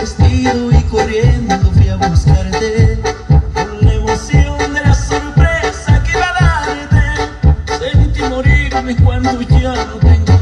vestido y corriendo fui a buscarte. Con la emoción de la sorpresa que iba a darte Sentí morirme cuando ya no tengo